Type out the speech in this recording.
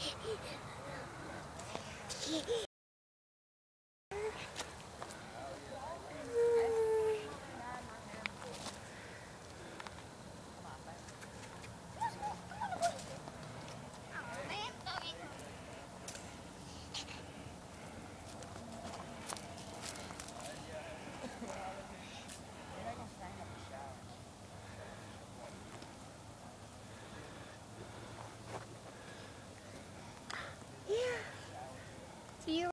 ギギ! See you.